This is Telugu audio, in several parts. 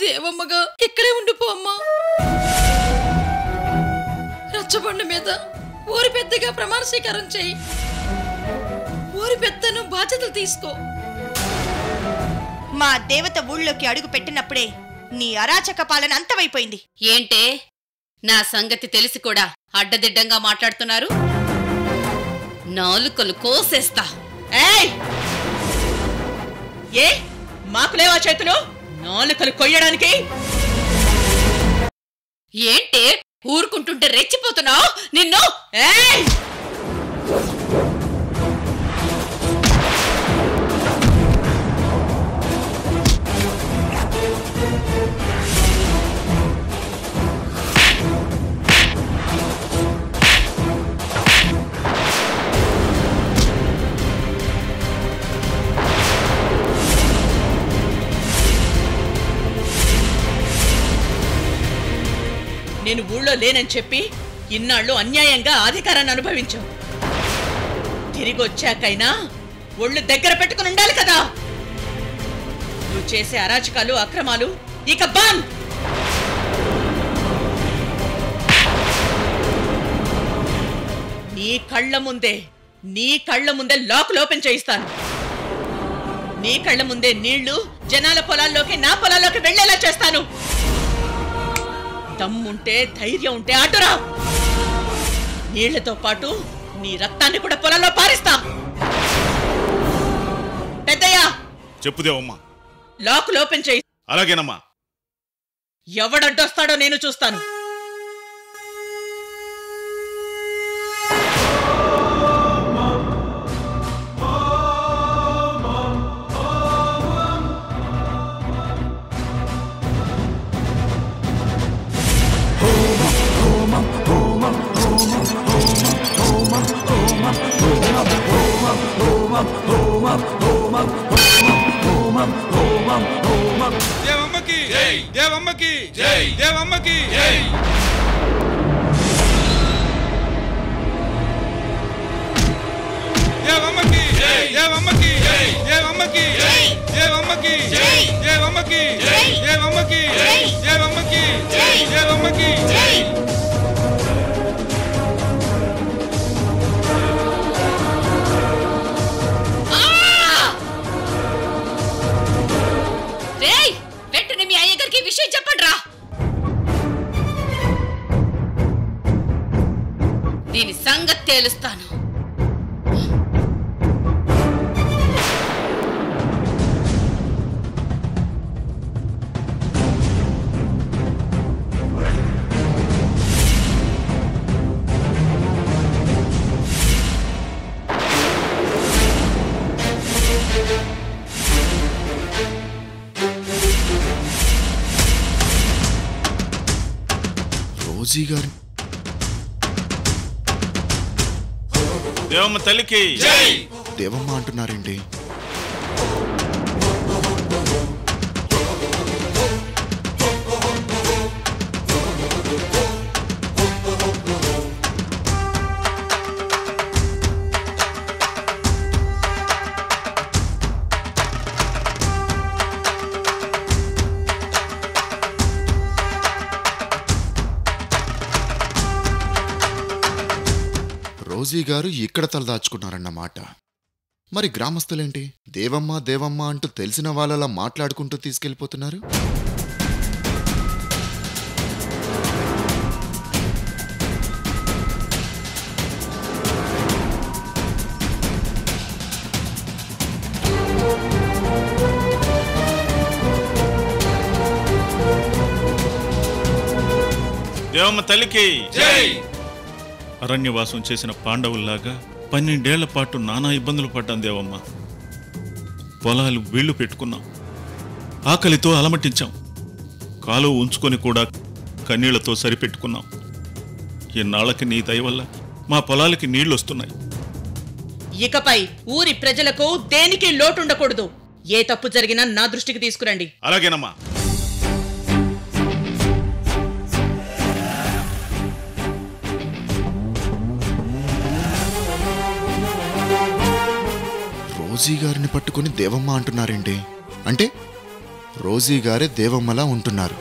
దేవమ్మగా ఇక్కడే ఉండిపో అమ్మా. రచ్చబండ మీద ఊరి పెద్దగా ప్రమాణ స్వీకారం చేయి. ఊరి పెద్దను బాధ్యతలు తీసుకో. మా దేవత ఊళ్ళోకి అడుగు పెట్టినప్పుడే నీ అరాచక పాలన అంతమైపోయింది. ఏంటే? నా సంగతి తెలిసి కూడా అడ్డదిడ్డంగా మాట్లాడుతున్నారు? నాలుకలు కోసేస్తా. ఏయ్! ఏ? మాకు లేవా చేతులు? నాలుకలు కొయ్యడానికి? ఏంటి? ఊరుకుంటుంటే రెచ్చిపోతున్నావు? నిన్ను? నేను ఊళ్ళో లేనని చెప్పి ఇన్నాళ్ళు అన్యాయంగా అధికారాన్ని అనుభవించావు. తిరిగి వచ్చాకైనా ఒళ్ళు దగ్గర పెట్టుకుని ఉండాలి కదా. నువ్వు చేసే అరాచకాలు అక్రమాలు ఇక బాన్! నీ కళ్ళ ముందే నీ కళ్ళ ముందే లాక్ ఓపెన్ చేయిస్తాను. నీ కళ్ళ ముందే నీళ్ళు జనాల పొలాల్లోకి నా పొలాల్లోకి వెళ్ళేలా చేస్తాను. దమ్ముంటే ధైర్యం ఉంటే అటురా నీళ్ళతో పాటు నీ రక్తాన్ని కూడా పొలంలో పారిస్తా. పెద్దయ్యా! చెప్పు దేవమ్మా. లాక్ ఓపెన్ చేయి. అలాగేనమ్మా. ఎవడడ్డొస్తాడో నేను చూస్తాను. దేవమ్మకి దేవమ్మకి దేవమ్మకి దేవమ్మకి దేవమ్మకి దేవమ్మకి దేవమ్మకి దేవమ్మకి దేవమ్మకి దేవమ్మకి దేవమ్మకి రేయ్ సంగతి తేలుస్తాను. రోజీ గారు దేవమ్మ తల్లికి దేవమ్మ అంటున్నారేంటి రోజీ గారు ఇక్కడ తలదాచుకున్నారన్నమాట. మరి గ్రామస్తులేంటి? దేవమ్మ దేవమ్మ అంటూ తెలిసిన వాళ్ళలా మాట్లాడుకుంటూ తీసుకెళ్ళిపోతున్నారు? దేవమ్మ తల్లికి జై! అరణ్యవాసం చేసిన పాండవుల్లాగా పన్నెండేళ్ళ పాటు నానా ఇబ్బందులు పడ్డాం దేవమ్మ పొలాలు వీళ్ళు పెట్టుకున్నాం. ఆకలితో అలమటించాం. కాలు ఉంచుకొని కూడా కన్నీళ్ళతో సరిపెట్టుకున్నాం. ఇన్నాళ్ళకి నీ దయ వల్ల మా పొలాలకి నీళ్ళు వస్తున్నాయి ఇకపై ఊరి ప్రజలకు దేనికి లోటుండకూడదు. ఏ తప్పు జరిగినా నా దృష్టికి తీసుకురండి. అలాగేనమ్మా. రోజీ గారిని పట్టుకొని దేవమ్మ అంటున్నారేంటి? అంటే రోజీ గారే దేవమ్మలా ఉంటున్నారు.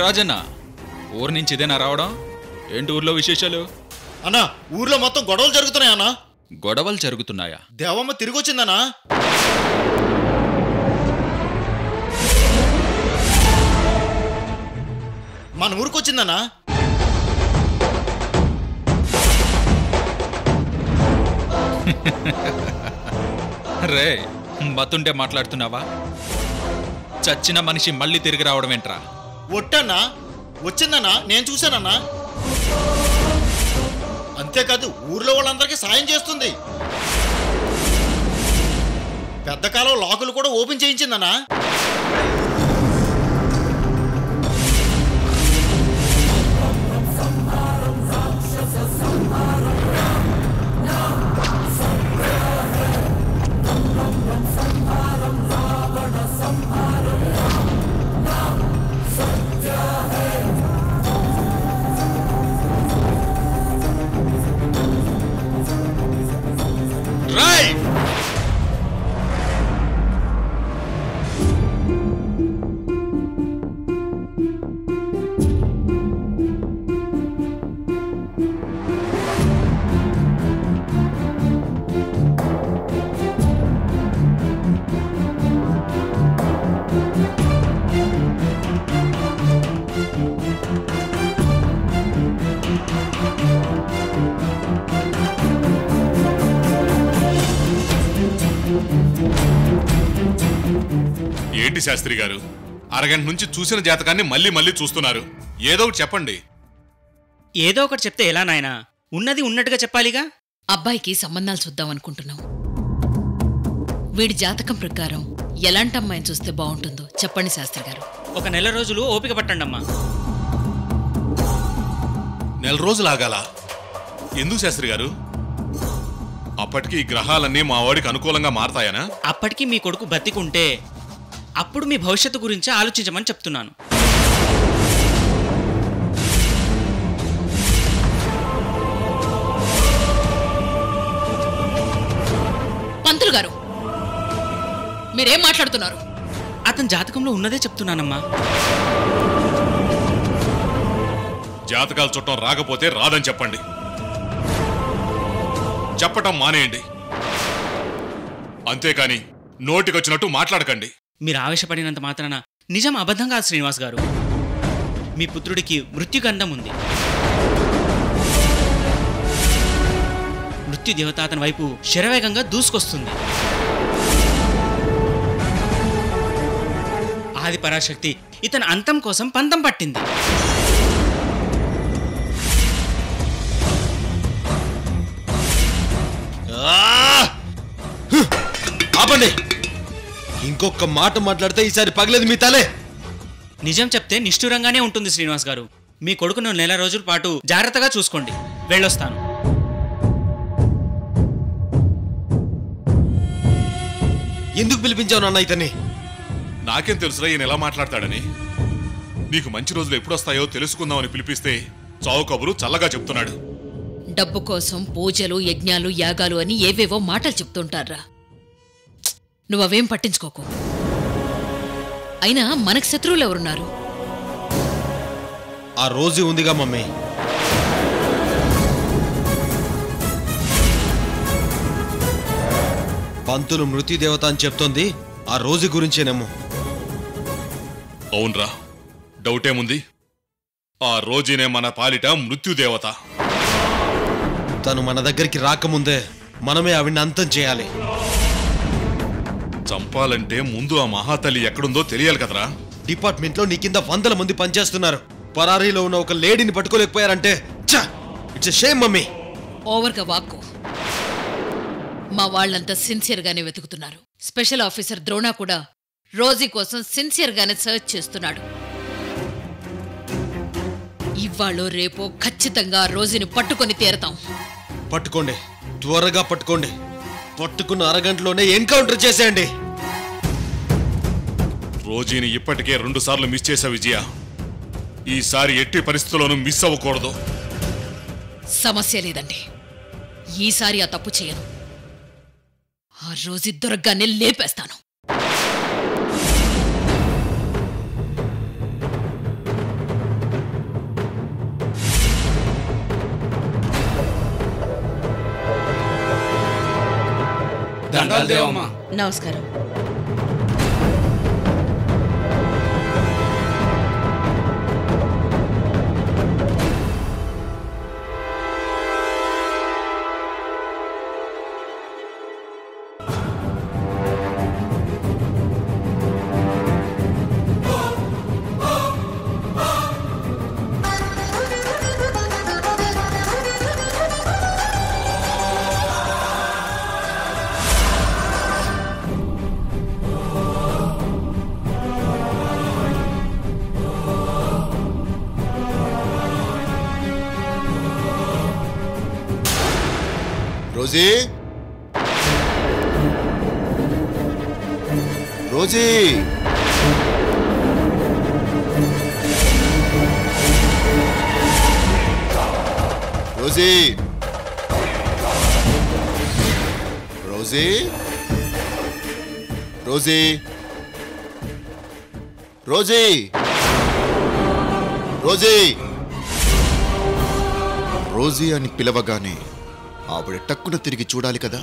రాజన్న ఊరు నుంచి ఇదేనా రావడం? ఏంటి ఊర్లో విశేషాలు? అన్నా ఊర్లో మొత్తం గొడవలు జరుగుతున్నాయి అన్నా. గొడవలు జరుగుతున్నాయా? దేవమ్మ తిరిగి వచ్చిందన్నా మన ఊరికి వచ్చిందన్నా రే మతుంటే మాట్లాడుతున్నావా? చచ్చిన మనిషి మళ్ళీ తిరిగి రావడం ఏంట్రా? ఒట్టన్నా? వచ్చిందన్నా? నేను చూశానన్నా? అంతేకాదు ఊర్లో వాళ్ళందరికీ సాయం చేస్తుంది. పెద్ద కాలం లాకులు కూడా ఓపెన్ చేయించిందన్నా? శాస్త్రి గారు. అరగంట నుంచి చూసిన జాతకాన్ని మళ్ళీ మళ్ళీ చూస్తున్నారు. ఏదో ఒకటి చెప్పండి. ఏదో ఒకటి చెప్తే ఎలా నాయనా? ఉన్నది ఉన్నట్టుగా చెప్పాలిగా? అబ్బాయికి సంబంధాలు చూద్దాం అనుకుంటున్నాం. వీడి జాతకం ప్రకారం ఎలాంటి అమ్మాయిని చూస్తే బాగుంటుందో చెప్పండి శాస్త్రి గారు. ఒక నెల రోజులు ఓపిక పట్టండమ్మా నెల రోజులు ఆగాల? ఎందుకు శాస్త్రి గారు? అప్పటికి ఈ గ్రహాలన్నీ మా వాడికి అనుకూలంగా మారతాయనా? అప్పటికి మీ కొడుకు బతికుంటే అప్పుడు మీ భవిష్యత్తు గురించి ఆలోచించమని చెప్తున్నాను. పంతులు గారు మీరేం మాట్లాడుతున్నారు? అతని జాతకంలో ఉన్నదే చెప్తున్నానమ్మా. జాతకాలు చుట్టం రాకపోతే రాదని చెప్పండి. చెప్పటం మానేయండి. అంతేకాని నోటికొచ్చినట్టు మాట్లాడకండి. మీరు ఆవేశపడినంత మాత్రాన నిజం అబద్ధం కాదు శ్రీనివాస్ గారు. మీ పుత్రుడికి మృత్యుగంధం ఉంది. మృత్యుదేవత అతని వైపు శరవేగంగా దూసుకొస్తుంది. ఆది పరాశక్తి ఇతని అంతం కోసం పంతం పట్టింది. ఆపండి! ఇంకొక మాట మాట్లాడితే ఈసారి పగలేదు మీ తలే. నిజం చెప్తే నిష్ఠూరంగానే ఉంటుంది శ్రీనివాస్ గారు. మీ కొడుకును నెల రోజుల పాటు జాగ్రత్తగా చూసుకోండి. వెళ్ళొస్తాను. ఎందుకు పిలిపించావు నాన్న ఇతన్ని? నాకేం తెలుసురా ఈయన ఎలా మాట్లాడతాడని. నీకు మంచి రోజులు ఎప్పుడొస్తాయో తెలుసుకుందామని పిలిపిస్తే చావు కబురు చల్లగా చెప్తున్నాడు. డబ్బు కోసం పూజలు యజ్ఞాలు యాగాలు అని ఏవేవో మాటలు చెప్తుంటారా నువ్వవేం పట్టించుకోకు. అయినా మనకు శత్రువులు ఎవరున్నారు ఆ రోజు ఉందిగా మమ్మీ. పంతులు మృత్యుదేవత అని చెప్తోంది ఆ రోజు గురించేనేమో. అవునరా డౌటేముంది? ఆ రోజీనే మన పాలిట మృత్యుదేవత. తను మన దగ్గరికి రాకముందే మనమే ఆవిడ్ని అంతం చేయాలి. చంపాలంటే ముందు ఆ మహాతల్లి ఎక్కడుందో తెలియాలి కదరా. డిపార్ట్మెంట్లో నీ కింద వందల మంది పనిచేస్తున్నారు. పరారీలో ఉన్న ఒక లేడీని పట్టుకోలేకపోయారంటే ఇట్స్ షేమ్ మమ్మీ. ఓవర్గా వాక్కు. మా వాళ్ళంతా సిన్సియర్గానే వెతుకుతున్నారు. స్పెషల్ ఆఫీసర్ ద్రోణ కూడా రోజీ కోసం సిన్సియర్గానే సర్చ్ చేస్తున్నాడు. ఇవాళో రేపో ఖచ్చితంగా రోజుని పట్టుకొని తీరతాం. పట్టుకోండి. త్వరగా పట్టుకోండి. పట్టుకున్న అరగంటలోనే ఎన్కౌంటర్ చేసేయండి. రోజీని ఇప్పటికే రెండు సార్లు మిస్ చేశా విజయ. ఈసారి ఎట్టి పరిస్థితుల్లోనూ మిస్ అవ్వకూడదు. సమస్య లేదండి. ఈసారి ఆ తప్పు చేయను. ఆ రోజు దొరకగానే లేపేస్తాను. Adelma. Não, Oscarão. Rosie Rosie Rosie Rosie Rosie Rosie Rosie Rosie అని పిలవగానే ఆవిడ టక్కున తిరిగి చూడాలి కదా.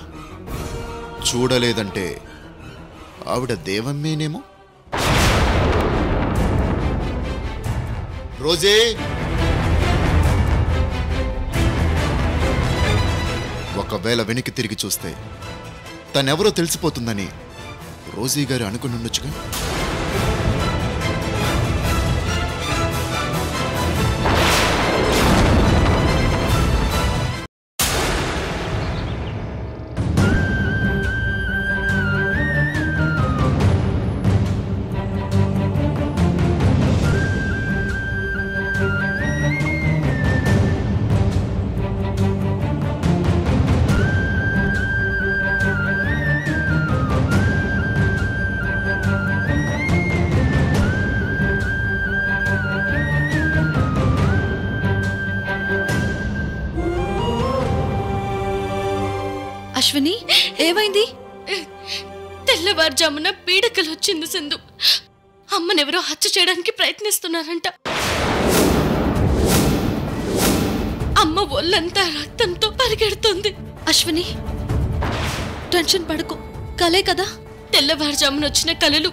చూడలేదంటే ఆవిడ దేవమ్మేనేమో? రోజే! ఒకవేళ వెనక్కి తిరిగి చూస్తే తనెవరో తెలిసిపోతుందని రోజీ గారు అనుకుని ఉండొచ్చుగా? ఏమైంది? తెల్లవారుజామున పీడకలు వచ్చింది సింధు. అమ్మనెవరో హత్య చేయడానికి ప్రయత్నిస్తున్నారంట. అమ్మ ఒళ్ళంతా రక్తంతో పరిగెడుతుంది. అశ్విని టెన్షన్ పడకు. కలే కదా? తెల్లవారుజామున వచ్చిన కలలు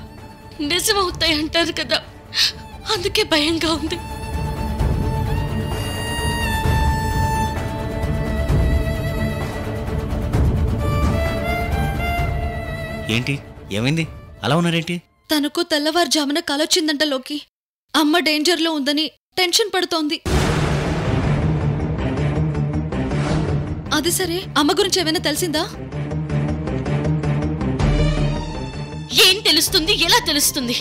నిజమవుతాయి అంటారు కదా. అందుకే భయంగా ఉంది. ఏంటి? ఏమైంది? అలా ఉన్నారేంటి? తనకు తెల్లవారుజామున కలొచ్చిందంట లోకి. అమ్మ డేంజర్లో ఉందని టెన్షన్ పడుతోంది. అది సరే అమ్మ గురించి ఏమైనా తెలిసిందా? ఏం తెలుస్తుంది? ఎలా తెలుస్తుంది?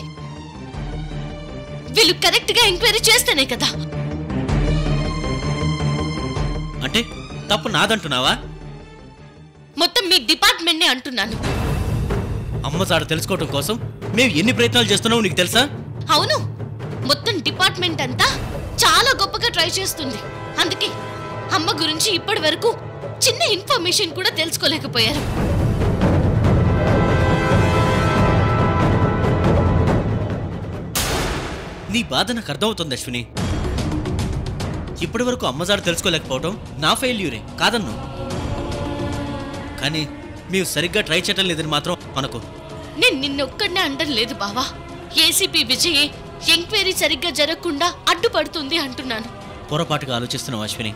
వీళ్ళు కరెక్ట్గా ఎంక్వైరీ చేస్తేనే కదా. అంటే తప్పు నాదంటున్నావా? మొత్తం మీ డిపార్ట్మెంట్ నే అంటున్నాను. అమ్మ చాడు తెలుసుకోవటం కోసం మేము ఎన్ని ప్రయత్నాలు చేస్తున్నామో నీకు తెలుసా? అవును. మొత్తం డిపార్ట్మెంట్ అంతా చాలా గొప్పగా ట్రై చేస్తుంది. అందుకే అమ్మ గురించి ఇప్పటి వరకు చిన్న ఇన్ఫర్మేషన్ కూడా తెలుసుకోలేకపోయారు. నీ బాధ నాకు అర్థమవుతుంది అశ్విని. ఇప్పటి వరకు అమ్మజాడు తెలుసుకోలేకపోవటం నా ఫెయిల్యూరే కాదన్ను. కానీ మేము సరిగ్గా ట్రై చేయటం లేదని మాత్రం అనుకో. నేను నిన్నొక్కడనే అండం లేదు బావా ఏసీపీ విజయ్ ఎంక్వైరీ సరిగ్గా జరగకుండా అడ్డుపడుతుంది అంటున్నాను. పొరపాటుగా ఆలోచిస్తున్నావు అశ్విని.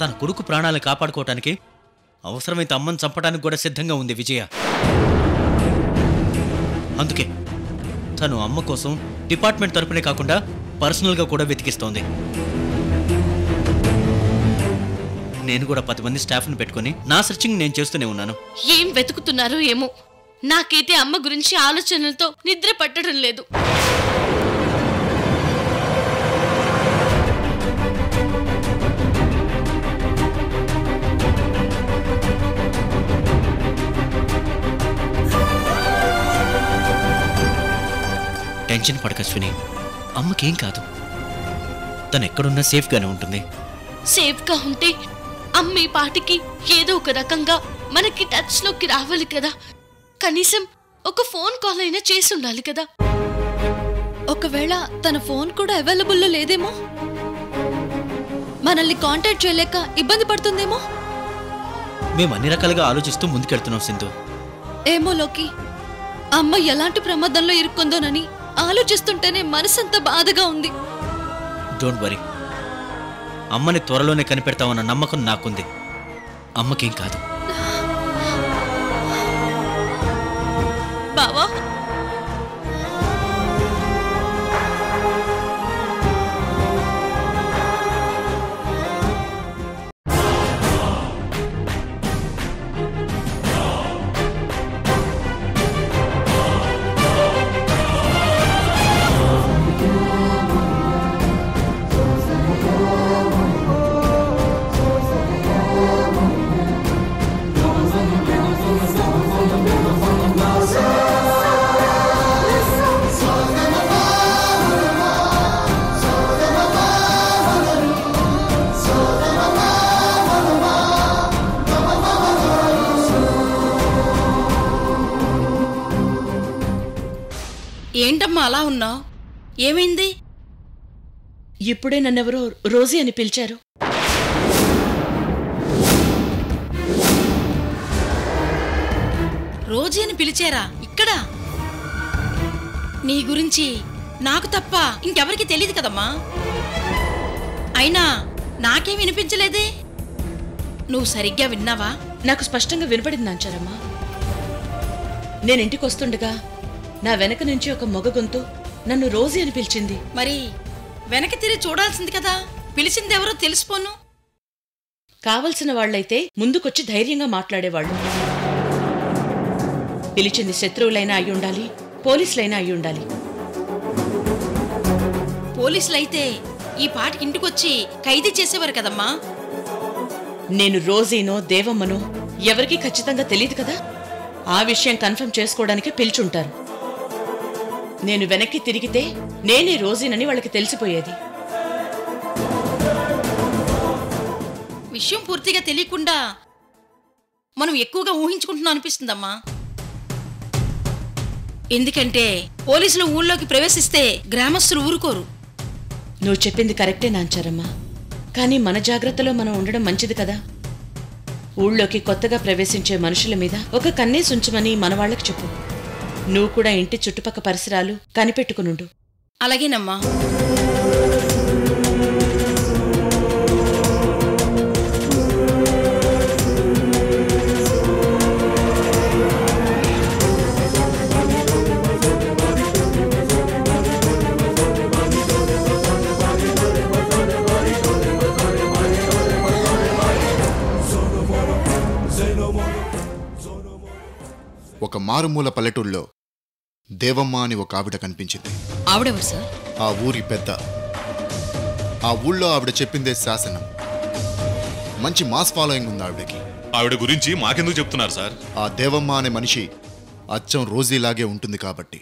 తన కొడుకు ప్రాణాలు కాపాడుకోవటానికి అవసరమైతే అమ్మని చంపడానికి కూడా సిద్ధంగా ఉంది విజయ. అందుకే తను అమ్మ కోసం డిపార్ట్మెంట్ తరపునే కాకుండా పర్సనల్గా కూడా వెతికిస్తోంది. నేను కూడా పది మంది స్టాఫ్ని పెట్టుకొని నా సెర్చింగ్ నేను చేస్తూనే ఉన్నాను. ఏం వెతుకుతున్నారో ఏమో. నాకైతే అమ్మ గురించి ఆలోచనలతో నిద్ర పట్టడం లేదు. టెన్షన్ పడక అశ్విని అమ్మకేం కాదు. తను ఎక్కడున్నా సేఫ్గానే ఉంటుంది. సేఫ్గా ఉంటే అమ్మ పాటికి ఏదో ఒక రకంగా మనకి టచ్లోకి రావాలి కదా. కనీసం ఒక ఫోన్ కాల్ అయినా చేసి ఉండాలి కదా. ఒకవేళ తన ఫోన్ కూడా అవైలబుల్లో లేదేమో? మనల్ని కాంటాక్ట్ చేయలేక ఇబ్బంది పడుతుందేమో? మేము అన్ని రకాలుగా ఆలోచిస్తూ ముందుకెళ్తున్నాం సింధు. ఏమో లోకి అమ్మ ఎలాంటి ప్రమాదంలో ఇరుక్కుందోనని ఆలోచిస్తుంటేనే మనసంతా బాధగా ఉంది. డోంట్ వరీ అమ్మని త్వరలోనే కనిపెడతామన్న నమ్మకం నాకుంది. అమ్మకేం కాదు. ఏంటమ్మా అలా ఉన్నావు ఏమైంది? ఇప్పుడే నన్నెవరో రోజీ అని పిలిచారు. రోజీ అని పిలిచారా? ఇక్కడ? నీ గురించి నాకు తప్ప ఇంకెవరికి తెలియదు కదమ్మా. అయినా నాకేం వినిపించలేదే? నువ్వు సరిగ్గా విన్నావా? నాకు స్పష్టంగా వినపడింది నాంచారమ్మా. నేను ఇంటికి వస్తుండగా నా వెనక నుంచి ఒక మొగ గొంతు నన్ను రోజీ అని పిలిచింది. మరి వెనక్కి తిరిగి చూడాల్సింది కదా? పిలిచింది ఎవరో తెలిసిపోను. కావలసిన వాళ్ళైతే ముందుకొచ్చి ధైర్యంగా మాట్లాడేవాళ్ళు. పిలిచింది శత్రువులైనా అయి ఉండాలి పోలీసులైనా అయి ఉండాలి. పోలీసులైతే ఈ పాటికి ఇంటికొచ్చి ఖైదీ చేసేవారు కదమ్మా? నేను రోజీనో దేవమ్మనో ఎవరికీ ఖచ్చితంగా తెలియదు కదా? ఆ విషయం కన్ఫర్మ్ చేసుకోవడానికి పిలిచుంటారు. నేను వెనక్కి తిరిగితే నేనే రోజీనని వాళ్ళకి తెలిసిపోయేది. విషయం పూర్తిగా తెలియకుండా మనం ఎక్కువగా ఊహించుకుంటున్నాం అనిపిస్తుందమ్మా. ఎందుకంటే పోలీసులు ఊళ్ళోకి ప్రవేశిస్తే గ్రామస్తులు ఊరుకోరు. నువ్వు చెప్పింది కరెక్టే నాంచారమ్మా. కానీ మన జాగ్రత్తలో మనం ఉండడం మంచిది కదా. ఊళ్ళోకి కొత్తగా ప్రవేశించే మనుషుల మీద ఒక కన్నేసి ఉంచమని మన వాళ్ళకి చెప్పు. నువ్వు కూడా ఇంటి చుట్టుపక్క పరిసరాలు కనిపెట్టుకునుండు. అలాగేనమ్మా. ఒక మారుమూల పల్లెటూళ్ళలో దేవమ్మ అని ఒక ఆవిడ కనిపించింది. ఆవిడెవరు సార్? ఆ ఊరి పెద్ద. ఆ ఊళ్ళో ఆవిడ చెప్పిందే శాసనం. మంచి మాస్ ఫాలోయింగ్ ఉంది ఆవిడకి. ఆవిడ గురించి మాకెందుకు చెప్తున్నారు సార్? ఆ దేవమ్మ అనే మనిషి అచ్చం రోజీలాగే ఉంటుంది కాబట్టి.